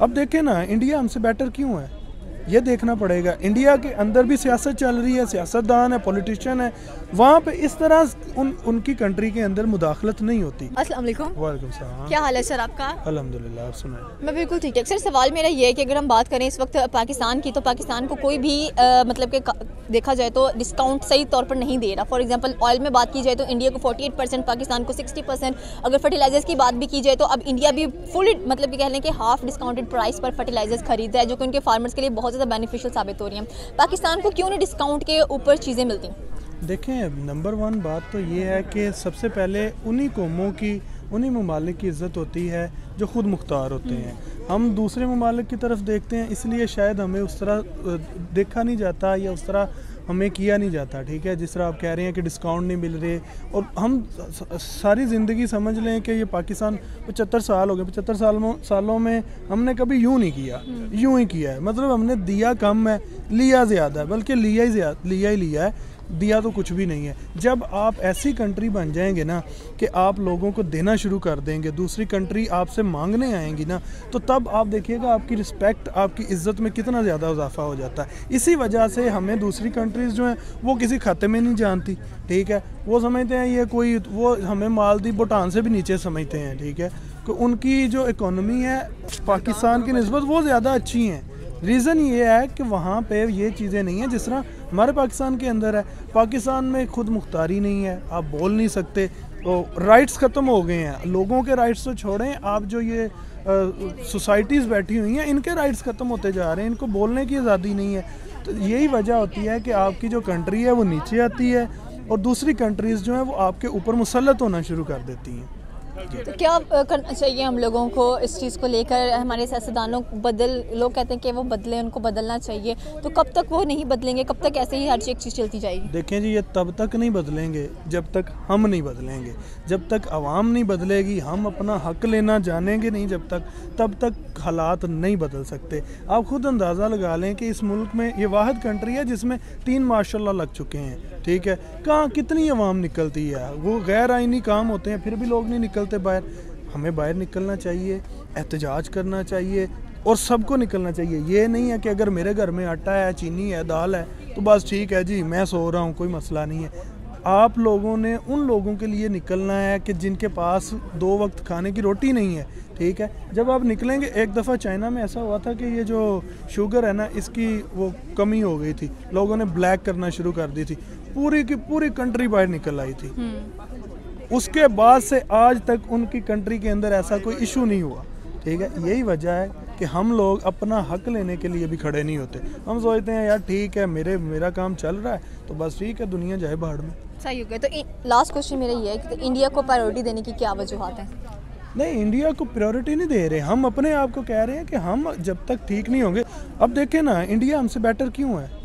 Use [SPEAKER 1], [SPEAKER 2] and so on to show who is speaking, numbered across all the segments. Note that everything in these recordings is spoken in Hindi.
[SPEAKER 1] अब देखें ना इंडिया हमसे बेटर क्यों है? ये देखना पड़ेगा। इंडिया के अंदर भी सियासत चल रही है सियासतदान है पॉलिटिशियन है वहाँ पे इस तरह उन उनकी कंट्री के अंदर मुदाखलत नहीं होती।
[SPEAKER 2] अस्सलाम वालेकुम। क्या हाल है सर आपका?
[SPEAKER 1] अल्हम्दुलिल्लाह आप सुनाए।
[SPEAKER 2] मैं बिल्कुल ठीक ठाक। सर सवाल मेरा ये है कि अगर हम बात करें इस वक्त पाकिस्तान की तो पाकिस्तान को कोई भी आ, मतलब कि देखा जाए तो डिस्काउंट सही तौर पर नहीं दे रहा। फॉर एग्जांपल ऑयल में बात की जाए तो इंडिया को 48 परसेंट पाकिस्तान को 60 परसेंट अगर फर्टिलाइजर्स की बात भी की जाए तो अब इंडिया भी फुल मतलब कि कह लें कि हाफ़ डिस्काउंटेड प्राइस पर फर्टिलाइजर्स खरीद रहा है जो कि उनके फार्मर्स के लिए बहुत ज़्यादा बेनिफिशियल साबित हो रही हैं। पाकिस्तान को क्यों नहीं डिस्काउंट के ऊपर चीज़ें मिलती?
[SPEAKER 1] देखें नंबर वन बात तो ये है कि सबसे पहले उन्हीं कौमों की, उन्हीं ममालिक की इज़्ज़त होती है जो ख़ुद मुख्तार होते हैं। हम दूसरे ममालिक की तरफ़ देखते हैं, इसलिए शायद हमें उस तरह देखा नहीं जाता या उस तरह हमें किया नहीं जाता ठीक है? जिस तरह आप कह रहे हैं कि डिस्काउंट नहीं मिल रहे और हम सारी ज़िंदगी समझ लें कि ये पाकिस्तान पचहत्तर साल हो गए पचहत्तर सालों सालों में हमने कभी यूँ नहीं किया यूँ ही किया है। मतलब हमने दिया कम है लिया ज़्यादा है बल्कि लिया ही ज़्यादा लिया ही लिया है। दिया तो कुछ भी नहीं है। जब आप ऐसी कंट्री बन जाएँगे ना कि आप लोगों को देना शुरू कर देंगे, दूसरी कंट्री आपसे मांगने आएँगी ना तो तब आप देखिएगा आपकी रिस्पेक्ट आपकी इज़्ज़त में कितना ज़्यादा इजाफा हो जाता है। इसी वजह से हमें दूसरी कंट्रीज़ जो हैं, वो किसी खाते में नहीं जानती, ठीक है? वो समझते हैं ये कोई, वो हमें मालदीव भूटान से भी नीचे समझते हैं, ठीक है? कि उनकी जो इकोनॉमी है, पाकिस्तान की नस्बत वो ज़्यादा अच्छी हैं। रीज़न ये है कि वहाँ पे ये चीज़ें नहीं हैं, जिस तरह हमारे पाकिस्तान के अंदर है। पाकिस्तान में खुद मुख्तारी नहीं है। आप बोल नहीं सकते। तो राइट्स ख़त्म हो गए हैं। लोगों के राइट्स तो छोड़ें। आप जो ये सोसाइटीज़ बैठी हुई हैं, इनके राइट्स ख़त्म होते जा रहे हैं। इनको बोलने की आज़ादी नहीं है। तो यही वजह होती है कि आपकी जो कंट्री है, वो नीचे आती है और दूसरी कंट्रीज़ जो हैं, वो आपके ऊपर मुसलत होना शुरू कर देती हैं।
[SPEAKER 2] तो क्या करना चाहिए हम लोगों को इस चीज़ को लेकर हमारे सियासतदानों बदल, लोग कहते हैं कि वो बदले, उनको बदलना चाहिए। तो कब तक वो नहीं बदलेंगे? कब तक ऐसे ही हर एक चीज़ चलती जाएगी?
[SPEAKER 1] देखें जी, ये तब तक नहीं बदलेंगे, जब तक हम नहीं बदलेंगे। जब तक आवाम नहीं बदलेगी, हम अपना हक लेना जानेंगे नहीं जब तक, तब तक हालात नहीं बदल सकते। आप खुद अंदाज़ा लगा लें कि इस मुल्क में ये वाद कंट्री है जिसमें तीन मार्शल लग चुके हैं, ठीक है? कहाँ कितनी आवाम निकलती है? वो गैर आइनी काम होते हैं, फिर भी लोग नहीं निकलते बाहर। हमें बाहर निकलना चाहिए, एहतजाज करना चाहिए और सबको निकलना चाहिए। ये नहीं है कि अगर मेरे घर में आटा है, चीनी है, दाल है तो बस ठीक है जी, मैं सो रहा हूँ, कोई मसला नहीं है। आप लोगों ने उन लोगों के लिए निकलना है कि जिनके पास दो वक्त खाने की रोटी नहीं है ठीक है? जब आप निकलेंगे एक दफ़ा चाइना में ऐसा हुआ था कि ये जो शुगर है ना इसकी वो कमी हो गई थी। लोगों ने ब्लैक करना शुरू कर दी थी। पूरी की पूरी कंट्री बाहर निकल आई थी। हम्म। उसके बाद से आज तक उनकी कंट्री के अंदर ऐसा कोई इशू नहीं हुआ ठीक है? यही वजह है कि हम लोग अपना हक लेने के लिए भी खड़े नहीं होते। हम सोचते हैं यार ठीक है मेरे मेरा काम चल रहा है तो बस ठीक है दुनिया जाए बाहर में।
[SPEAKER 2] सही हो गया। तो लास्ट क्वेश्चन मेरा ये है कि तो इंडिया को प्रायोरिटी देने की क्या वजूहत है?
[SPEAKER 1] नहीं इंडिया को प्रायोरिटी नहीं दे रहे। हम अपने आप को कह रहे हैं कि हम जब तक ठीक नहीं होंगे अब देखें ना इंडिया हमसे बेटर क्यों है?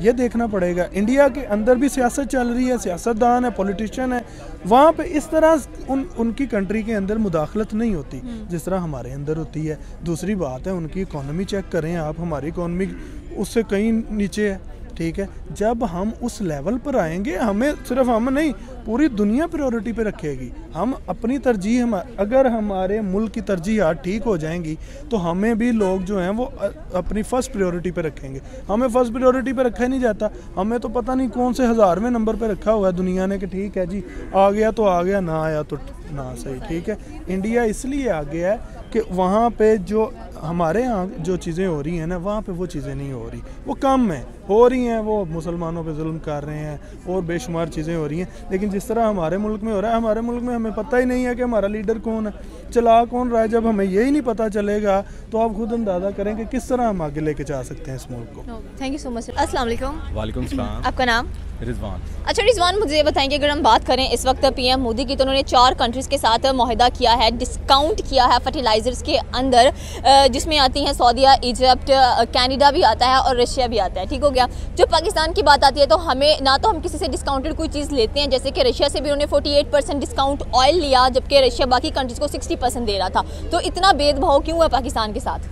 [SPEAKER 1] ये देखना पड़ेगा। इंडिया के अंदर भी सियासत चल रही है सियासतदान है पॉलिटिशियन है। वहाँ पे इस तरह उन उनकी कंट्री के अंदर मुदाखलत नहीं होती हम्म। जिस तरह हमारे अंदर होती है। दूसरी बात है उनकी इकोनॉमी चेक करें आप हमारी इकोनॉमी उससे कहीं नीचे है। ठीक है? जब हम उस लेवल पर आएँगे हमें सिर्फ़ हम नहीं पूरी दुनिया प्रायोरिटी पे रखेगी। हम अपनी तरजीह, हम अगर हमारे मुल्क की तरजीह ठीक हो जाएँगी तो हमें भी लोग जो हैं वो अपनी फ़र्स्ट प्रायोरिटी पे रखेंगे। हमें फ़र्स्ट प्रायोरिटी पे रखा नहीं जाता। हमें तो पता नहीं कौन से हज़ारवें नंबर पे रखा हुआ है। दुनिया ने कि ठीक है जी, आ गया तो आ गया, ना आया तो ना सही, ठीक है? इंडिया इसलिए आ गया है कि वहाँ पे जो हमारे यहाँ जो चीज़ें हो रही हैं ना, वहाँ पे वो चीज़ें नहीं हो रही। वो कम है। हो रही हैं, वो मुसलमानों पे जुल्म कर रहे हैं और बेशुमार चीज़ें हो रही हैं। लेकिन जिस तरह हमारे मुल्क में हो रहा है, हमारे मुल्क में हमें पता ही नहीं है कि हमारा लीडर कौन है। चला कौन रहा है? जब हमें यही नहीं पता चलेगा तो आप खुद अंदाज़ा करें कि किस तरह हम आगे लेके जा सकते हैं इस मुल्क को।
[SPEAKER 2] थैंक यू सो मच असलम
[SPEAKER 3] वालेकुम
[SPEAKER 2] आपका नाम?
[SPEAKER 3] रिजवान।
[SPEAKER 2] अच्छा रिजवान मुझे ये बताएँगे अगर हम बात करें इस वक्त पीएम मोदी की तो उन्होंने चार कंट्रीज़ के साथ माहिदा किया है डिस्काउंट किया है फर्टिलाइज़र्स के अंदर जिसमें आती हैं सऊदिया इजिप्ट कैनेडा भी आता है और रशिया भी आता है ठीक हो गया? जो पाकिस्तान की बात आती है तो हमें ना तो हम किसी से डिस्काउंटेड कोई चीज़ लेते हैं जैसे कि रशिया से भी उन्होंने फोर्टी परसेंट डिस्काउंट ऑयल लिया जबकि रशिया बाकी कंट्रीज़ को सिक्सटी परसेंट दे रहा था। तो इतना भेदभाव क्यों है पाकिस्तान के साथ?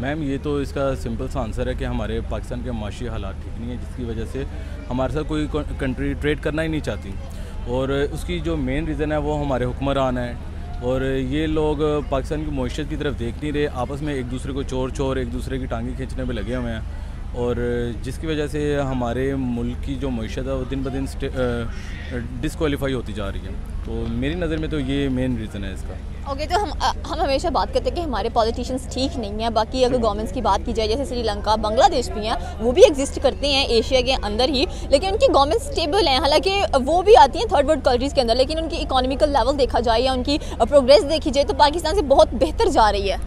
[SPEAKER 3] मैम, ये तो इसका सिंपल सा आंसर है कि हमारे पाकिस्तान के माशी हालात ठीक नहीं है, जिसकी वजह से हमारे साथ कोई कंट्री ट्रेड करना ही नहीं चाहती। और उसकी जो मेन रीज़न है, वो हमारे हुक्मरान हैं। और ये लोग पाकिस्तान की मीशत की तरफ़ देख नहीं रहे, आपस में एक दूसरे को चोर चोर, एक दूसरे की टांगी खींचने में लगे हुए हैं। और जिसकी वजह से हमारे मुल्क की जो मीशत है, वो दिन ब दिन डिसक्वालीफाई होती जा रही है। तो मेरी नज़र में तो ये मेन रीज़न है इसका।
[SPEAKER 2] ओके तो हम हम हमेशा बात करते हैं कि हमारे पॉलिटिशियंस ठीक नहीं हैं। बाकी अगर गवर्नमेंट्स की बात की जाए जैसे श्रीलंका बांग्लादेश भी हैं वो भी एग्जिस्ट करते हैं एशिया के अंदर ही लेकिन उनकी गवर्नमेंट स्टेबल हैं। हालाँकि वो भी आती हैं थर्ड वर्ल्ड कंट्रीज़ के अंदर लेकिन उनकी इकोनॉमिकल लेवल देखा जाए या उनकी प्रोग्रेस देखी जाए तो पाकिस्तान से बहुत बेहतर जा रही है।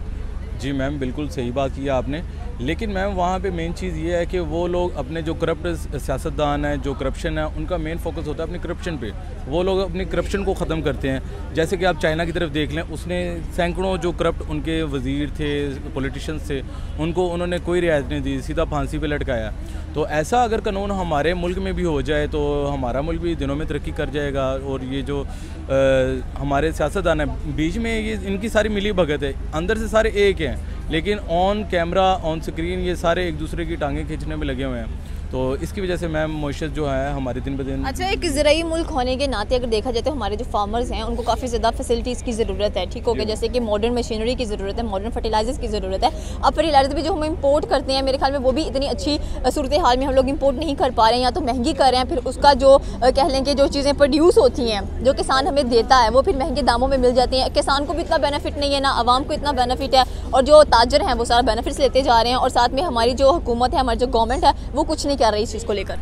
[SPEAKER 3] जी मैम बिल्कुल सही बात की आपने। लेकिन मैम वहाँ पे मेन चीज़ ये है कि वो लोग अपने जो करप्ट सियासतदान हैं जो करप्शन है उनका मेन फोकस होता है अपनी करप्शन पे। वो लोग अपनी करप्शन को ख़त्म करते हैं। जैसे कि आप चाइना की तरफ़ देख लें उसने सैकड़ों जो करप्ट उनके वज़ीर थे पॉलिटिशियंस थे उनको उन्होंने कोई रियायत नहीं दी सीधा फांसी पर लटकाया। तो ऐसा अगर कानून हमारे मुल्क में भी हो जाए तो हमारा मुल्क भी दिनों में तरक्की कर जाएगा। और ये जो आ, हमारे सियासतदान हैं बीच में ये इनकी सारी मिली भगत है अंदर से सारे एक हैं। लेकिन ऑन कैमरा ऑन स्क्रीन ये सारे एक दूसरे की टांगें खींचने में लगे हुए हैं। तो इसकी वजह से मैम मोशत जो है हमारे दिन ब दिन
[SPEAKER 2] अच्छा एक ज़रिए मुल्क होने के नाते अगर देखा जाए तो हमारे जो फार्मर्स हैं उनको काफ़ी ज़्यादा फैसिलिटीज़ की ज़रूरत है ठीक हो गया? जैसे कि मॉडर्न मशीनरी की ज़रूरत है मॉडर्न फर्टिलाइजर्स की ज़रूरत है। अब फर्टिलाइज़र भी जो हम इम्पोर्ट करते हैं मेरे ख्याल में वो भी इतनी अच्छी सूरत हाल में हम लोग इम्पोर्ट नहीं कर पा रहे हैं या तो महँगी कर रहे हैं फिर उसका जो कह लें कि जो चीज़ें प्रोड्यूस होती हैं जो किसान हमें देता है वो फिर महँगे दामों में मिल जाती हैं। किसान को भी इतना बेनिफिट नहीं है ना आवाम को इतना बेनिफिट है और जो ताजर हैं वो सारा बेनिफिट्स लेते जा रहे हैं और साथ में हमारी जो हुकूमत है हमारी जो गवर्नमेंट है वो कुछ नहीं कर रही इस चीज़ को लेकर?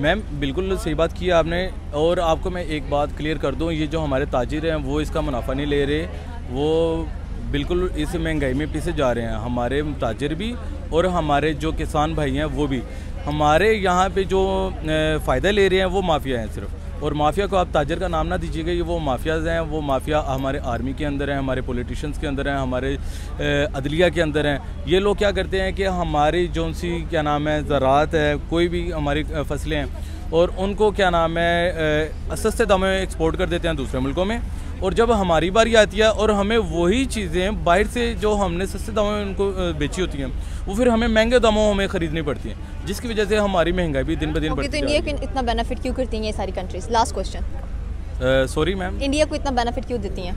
[SPEAKER 3] मैम, बिल्कुल सही बात की आपने। और आपको मैं एक बात क्लियर कर दूँ, ये जो हमारे ताजिर हैं, वो इसका मुनाफा नहीं ले रहे। वो बिल्कुल इस महँगाई में पीछे जा रहे हैं। हमारे ताजिर भी और हमारे जो किसान भाई हैं, वो भी। हमारे यहाँ पे जो फ़ायदा ले रहे हैं, वो माफिया हैं सिर्फ़। और माफिया को आप ताजर का नाम ना दीजिएगा, ये वो माफियाज हैं, वो माफिया हमारे आर्मी के अंदर हैं, हमारे पॉलिटिशियंस के अंदर हैं, हमारे अदलिया के अंदर हैं। ये लोग क्या करते हैं कि हमारी जो सी, क्या नाम है, ज़रात है, कोई भी हमारी फ़सलें हैं, और उनको, क्या नाम है सस्ते दामों में एक्सपोर्ट कर देते हैं दूसरे मुल्कों में और जब हमारी बारी आती है और हमें वही चीज़ें बाहर से जो हमने सस्ते दामों में उनको बेची होती हैं वो फिर हमें महँगे दामों हमें ख़रीदनी पड़ती हैं जिसकी वजह से हमारी महँगाई भी दिन ब दिन बढ़ती
[SPEAKER 2] है तो इंडिया इतना बेनिफिट क्यों करती हैं ये सारी countries last question
[SPEAKER 3] sorry ma'am
[SPEAKER 2] India को इतना बेनिफिट क्यों देती हैं?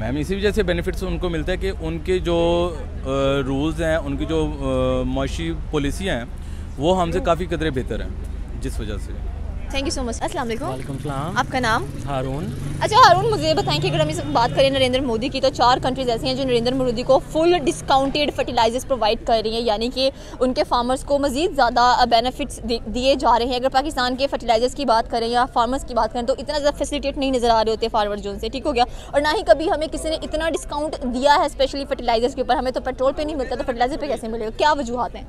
[SPEAKER 3] मैम इसी वजह से बेनिफिट्स उनको मिलता है कि उनके जो रूल्स हैं उनकी जो माशी पॉलिसियाँ हैं वो हमसे काफ़ी कदरे बेहतर हैं जिस वजह से।
[SPEAKER 2] थैंक यू सो मच अस्सलाम वालेकुम आपका नाम
[SPEAKER 4] हारून
[SPEAKER 2] अच्छा हारून मुझे बताएँ कि अगर हम इस बात करें नरेंद्र मोदी की तो चार कंट्रीज़ ऐसी हैं जो नरेंद्र मोदी को फुल डिस्काउंटेड फर्टिलाइजर्स प्रोवाइड कर रही हैं यानी कि उनके फार्मर्स को मजीद ज़्यादा बेनिफिट्स दिए जा रहे हैं अगर पाकिस्तान के फर्टिलाइजर्स की बात करें या फार्मर्स की बात करें तो इतना ज़्यादा फैसिलिटेट नहीं नज़र आ रहे होते फार्मर जोन से ठीक हो गया और ना ही कभी हमें किसी ने इतना डिस्काउंट दिया है स्पेशली फर्टिलाइजर्स के ऊपर हमें तो पेट्रोल पर नहीं मिलता तो फर्टिलाइज़र पर कैसे मिलेगा क्या वजूहत हैं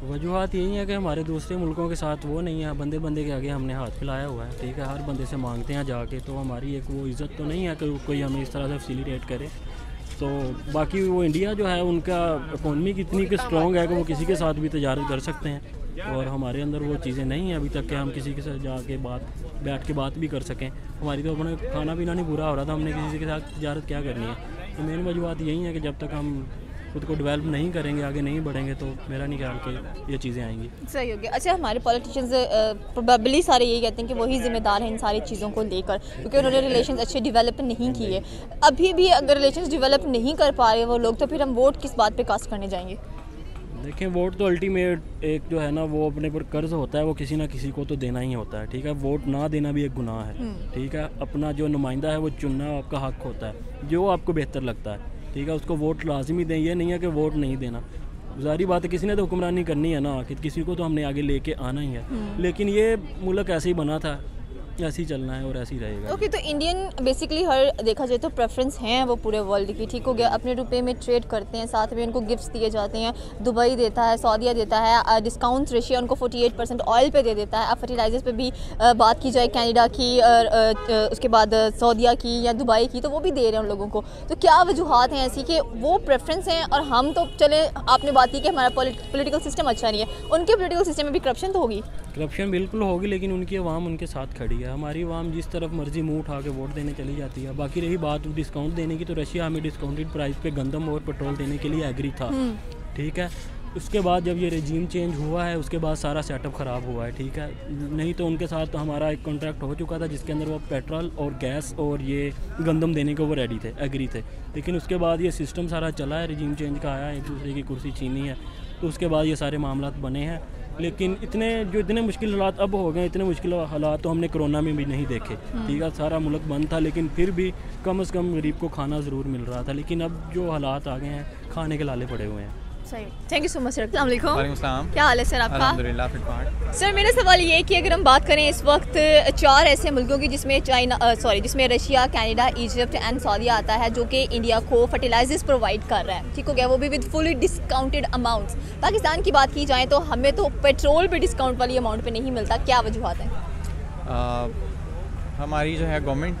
[SPEAKER 4] वजूहत यही है कि हमारे दूसरे मुल्कों के साथ वो नहीं है, बंदे बंदे के आगे हमने हाथ फैलाया हुआ है, ठीक है? हर बंदे से मांगते हैं जाके तो हमारी एक वो इज़्ज़त तो नहीं है कि कोई हमें इस तरह से फैसिलिटेट करे। तो बाकी वो इंडिया जो है, उनका इकोनमी कितनी कि स्ट्रॉन्ग है कि वो किसी के साथ भी तजारत कर सकते हैं। और हमारे अंदर वो चीज़ें नहीं हैं अभी तक कि हम किसी के साथ जाके बात, बैठ के बात भी कर सकें। हमारी तो अपने खाना पीना नहीं पूरा हो रहा था, हमने किसी के साथ तजारत क्या करनी है? तो मेन वजूहत यही है कि जब तक हम खुद को डेवलप नहीं करेंगे आगे नहीं बढ़ेंगे तो मेरा नहीं ख्याल कि ये चीज़ें आएँगी।
[SPEAKER 2] सही हो गया अच्छा हमारे पॉलिटिशियंस प्रोबेबली सारे यही कहते हैं कि वही जिम्मेदार हैं इन सारी चीज़ों को लेकर क्योंकि उन्होंने रिलेशन अच्छे डिवेलप नहीं किए। अभी भी अगर रिलेशन डिवेलप नहीं कर पा रहे वो लोग तो फिर हम वोट किस बात पर कास्ट करने जाएँगे?
[SPEAKER 4] देखें वोट तो अल्टीमेट एक जो है ना वो अपने पर कर्ज होता है वो किसी ना किसी को तो देना ही होता है ठीक है? वोट ना देना भी एक गुनाह है हम्म। ठीक है? अपना जो नुमाइंदा है वो चुनना आपका हक होता है जो आपको बेहतर लगता है। ठीक है उसको वोट लाजमी दें ये नहीं है कि वोट नहीं देना। जारी बात है किसी ने तो हुक्मरानी करनी है ना कि किसी को तो हमने आगे लेके आना ही है। हम्म। लेकिन ये मुल्क ऐसे ही बना था। ऐसे ही चलना है और ऐसे ही रहेगा।
[SPEAKER 2] ओके okay, तो इंडियन बेसिकली हर देखा जाए तो प्रेफरेंस हैं वो पूरे वर्ल्ड की। ठीक हो गया अपने रुपए में ट्रेड करते हैं साथ में उनको गिफ्ट्स दिए जाते हैं। दुबई देता है सऊदीया देता है डिस्काउंट रेशियो उनको 48 परसेंट ऑयल पे दे देता है। अब फर्टिलाइजर्स पे भी बात की जाए कैनेडा की और उसके बाद सऊदीया की या दुबई की तो वो भी दे रहे हैं उन लोगों को। तो क्या वजूहत हैं ऐसी कि वो प्रेफरेंस हैं और हम तो चले आपने बात की कि हमारा पोलिटिकल सिस्टम अच्छा नहीं है। उनके पोलिटिकल सिस्टम में भी करप्शन तो होगी?
[SPEAKER 4] करप्शन बिल्कुल होगी लेकिन उनकी आवाम उनके साथ खड़ी है। हमारी वाम जिस तरफ़ मर्ज़ी मुँह उठा के वोट देने चली जाती है। बाकी रही बात डिस्काउंट देने की तो रशिया हमें डिस्काउंटेड प्राइस पे गंदम और पेट्रोल देने के लिए एग्री था। हम्म। ठीक है? उसके बाद जब ये रजीम चेंज हुआ है उसके बाद सारा सेटअप ख़राब हुआ है ठीक है? नहीं तो उनके साथ तो हमारा एक कॉन्ट्रैक्ट हो चुका था जिसके अंदर वो पेट्रोल और गैस और ये गंदम देने को वो रेडी थे एग्री थे। लेकिन उसके बाद ये सिस्टम सारा चला है रेजीम चेंज का आया एक दूसरे की कुर्सी छीनी है। तो उसके बाद ये सारे मामला बने हैं। लेकिन इतने जो इतने मुश्किल हालात अब हो गए इतने मुश्किल हालात तो हमने कोरोना में भी नहीं देखे। ठीक है सारा मुल्क बंद था लेकिन फिर भी कम अज़ कम गरीब को खाना ज़रूर मिल रहा था लेकिन अब जो हालात आ गए हैं खाने के लाले पड़े हुए हैं।
[SPEAKER 2] सही thank you so much sir
[SPEAKER 5] सलाम।
[SPEAKER 2] क्या हाल है सर आपका? सर मेरा सवाल ये कि अगर हम बात करें इस वक्त चार ऐसे मुल्कों की जिसमें चाइना सॉरी जिसमें रशिया कनाडा इजिप्ट एंड सऊदीया आता है जो कि इंडिया को फर्टिलाइजर्स प्रोवाइड कर रहा है। ठीक हो गया? वो भी with fully discounted amounts Pakistan की बात की जाए तो हमें तो पेट्रोल भी डिस्काउंट वाली अमाउंट पर नहीं मिलता। क्या वजूहत है?
[SPEAKER 5] हमारी जो है गवर्नमेंट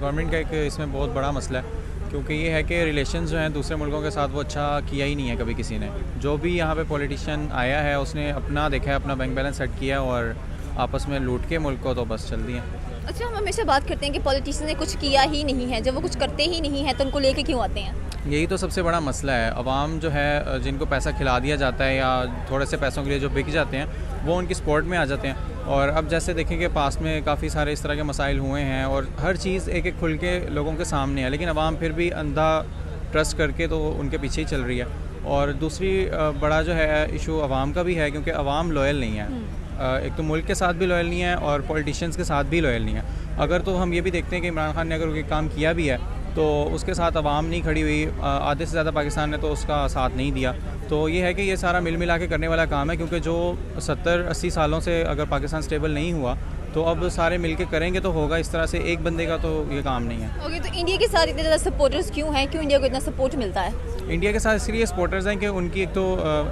[SPEAKER 5] गवर्नमेंट का एक इसमें बहुत बड़ा मसला है। क्योंकि ये है कि रिलेशन जो हैं दूसरे मुल्कों के साथ वो अच्छा किया ही नहीं है कभी किसी ने। जो भी यहाँ पे पॉलिटिशियन आया है, उसने अपना देखा है, अपना बैंक बैलेंस सेट किया और आपस में लूट के मुल्क को तो बस चल दिए
[SPEAKER 2] अच्छा हम हमेशा बात करते हैं कि पॉलिटिशियन ने कुछ किया ही नहीं है। जब वो कुछ करते ही नहीं है तो उनको लेके क्यों आते हैं?
[SPEAKER 5] यही तो सबसे बड़ा मसला है। अवाम जो है जिनको पैसा खिला दिया जाता है या थोड़े से पैसों के लिए जो बिक जाते हैं वो उनकी स्पोर्ट में आ जाते हैं। और अब जैसे देखें कि पास में काफ़ी सारे इस तरह के मसाइल हुए हैं और हर चीज़ एक एक खुल के लोगों के सामने है लेकिन अवाम फिर भी अंधा ट्रस्ट करके तो उनके पीछे ही चल रही है। और दूसरी बड़ा जो है इशू अवाम का भी है क्योंकि अवाम लॉयल नहीं है। हम्म। एक तो मुल्क के साथ भी लॉयल नहीं है और पॉलिटिशियंस के साथ भी लॉयल नहीं है। अगर तो हम ये भी देखते हैं कि इमरान खान ने अगर कोई काम किया भी है तो उसके साथ आवाम नहीं खड़ी हुई आधे से ज़्यादा पाकिस्तान ने तो उसका साथ नहीं दिया। तो ये है कि ये सारा मिल मिला के करने वाला काम है क्योंकि जो सत्तर अस्सी सालों से अगर पाकिस्तान स्टेबल नहीं हुआ तो अब सारे मिलके करेंगे तो होगा। इस तरह से एक बंदे का तो ये काम नहीं है।
[SPEAKER 2] ओके okay, तो इंडिया के साथ इतने ज़्यादा सपोर्टर्स क्यों हैं? क्यों इंडिया को इतना सपोर्ट मिलता है?
[SPEAKER 5] इंडिया के साथ इसलिए सपोर्टर्स हैं कि उनकी एक तो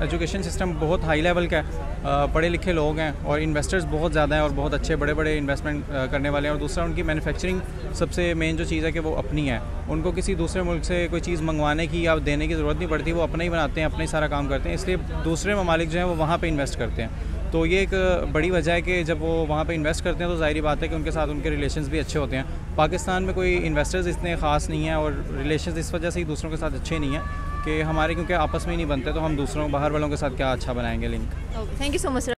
[SPEAKER 5] एजुकेशन सिस्टम बहुत हाई लेवल का है। पढ़े लिखे लोग हैं और इन्वेस्टर्स बहुत ज़्यादा हैं और बहुत अच्छे बड़े बड़े इन्वेस्टमेंट करने वाले हैं। और दूसरा, उनकी मैन्युफैक्चरिंग सबसे मेन जो चीज़ है कि वो अपनी है। उनको किसी दूसरे मुल्क से कोई चीज़ मंगवाने की या देने की ज़रूरत नहीं पड़ती। वो अपना ही बनाते हैं, अपना ही सारा काम करते हैं। इसलिए दूसरे ममालिक जो हैं वो वहाँ पर इन्वेस्ट करते हैं। तो ये एक बड़ी वजह है कि जब वो वहाँ पे इन्वेस्ट करते हैं तो ज़ाहरी बात है कि उनके साथ उनके रिलेशंस भी अच्छे होते हैं। पाकिस्तान में कोई इन्वेस्टर्स इतने ख़ास नहीं हैं और रिलेशंस इस वजह से ही दूसरों के साथ अच्छे नहीं हैं कि हमारे क्योंकि आपस में ही नहीं बनते तो हम दूसरों, बाहर वालों के साथ क्या अच्छा बनाएँगे link
[SPEAKER 2] thank you so much